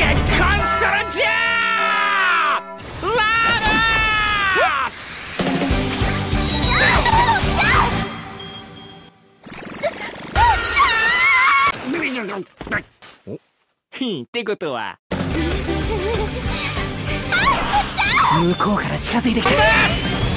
欠するじゃラーーってことは。向こうから近づいてきた。